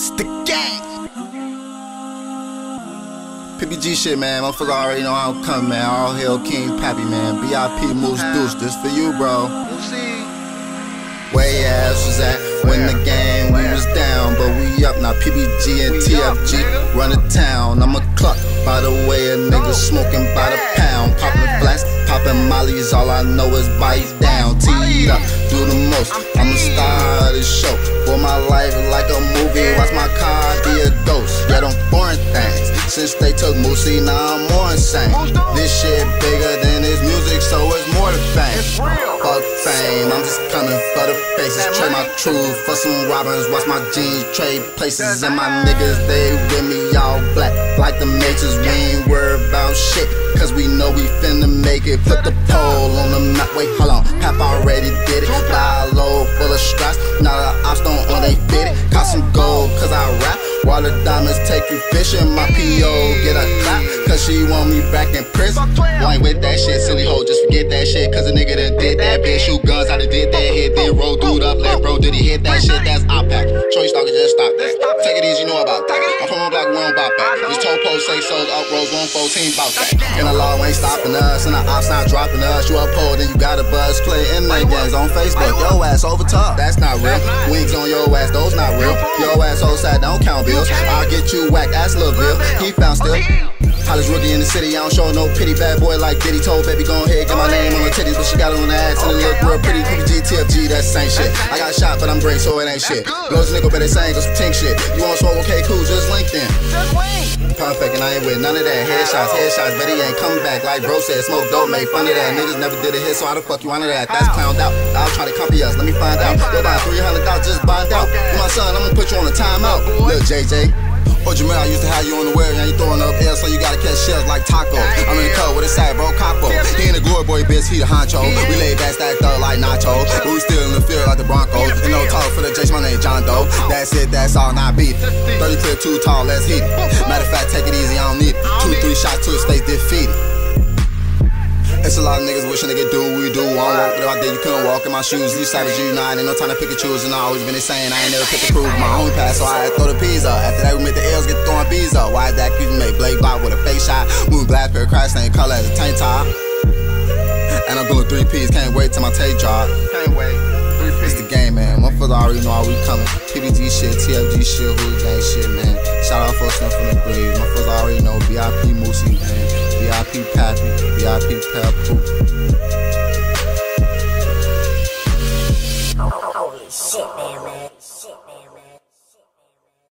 It's the gang. PBG shit, man. Motherfuckers already know how I'm coming, man. All hail King Pappy, man. BIP Moose Deuce, this for you, bro. Where your ass was at when the game we was down, but we up now. PBG and TFG run the town. I'm a cluck by the way a nigga smoking by the pound, popping blast, popping mollies. All I know is bite down, teed up, do the most. I'm a star of the show. My life like a movie, watch my car be a ghost. Yeah, them foreign things. Since they took Moosey, now I'm more insane. This shit bigger than his music, so it's more than fame. real Fuck fame, I'm just coming for the faces. Trade my truth for some robbers. Watch my jeans trade places. And my niggas, they with me all black. Like the mages, we ain't worried about shit. Cause we know we finna make it. Put the pole on the map. Wait, hold on. Pap already did it. Load full of straps. Now the ops don't they fit it. Got some gold, cause I rap. While the diamonds take you fishing. My PO get a clap. Cause she want me back in prison. You ain't with that shit, silly hoe. Just forget that shit. Cause a nigga done did that bitch. Shoot guns, I done did that hit. Then roll dude up, left bro. Did he hit that shit? That's OPAC. Troy Stalker just stop that. Take it easy, from a block, we don't bop that. This toe post say so, up rolls 114 bout that. And the law ain't stopping us, and the ops not dropping us. You uphold, then you got a buzz play in night games on Facebook. Yo ass over top, that's not real. Wings on your ass, those not real. Your ass whole side, don't count bills. I'll get you whacked, ass Bill. He found still. College rookie in the city, I don't show no pity. Bad boy like Diddy told baby, go ahead, get my name on the titties, but she got it on the ass and it look real pretty. PBG, TFG, that's same shit. I got shot, but I'm great, so it ain't shit. Blows nigga, but they saying some shit. You want smoke, okay, cool, just LinkedIn. And I ain't with none of that. Headshots, headshots, bet he ain't coming back. Like bro said, smoke dope, make fun of that. Niggas never did a hit, so how the fuck you under that? That's clowned out. I'll try to copy us, let me find out. Yo, buy $300, just bond out. You my son, I'm gonna put you on a timeout. Look, JJ. Oh, Jamel, I used to have you on the way, now you throwing up air, so you gotta catch shells like taco. I'm in the cut with a side, bro, capo. He ain't a glory boy bitch, he the honcho. We laid back stacked up like nacho, but we still in the field like the Broncos. The name John Doe. That's it, that's all, not beat. 30 clip, too tall, let's it. Matter of fact, take it easy, I don't need it. Two, three shots to his face, defeated. It's a lot of niggas wishing they could do what we do. I don't walk there, you couldn't walk in my shoes. You savage, you know, ain't no time to pick and choose. And I always been the same, I ain't never pick to prove my own pass, so I had to throw the peas up. After that, we made the L's get throwing bees up. Why is that? Cause we made Blake Block with a face shot. Moving glass pair of crash, same color as a tank top. And I'm doing three P's, can't wait till my tape drop. Can't wait. It's the game, man. Motherfuckers already know how we coming. PBG shit, TFG shit, Hood Gang shit, man. Shout out for Snuff from the Breeze. Motherfuckers already know BIP Moosey, man. BIP Pappy, BIP Peppo.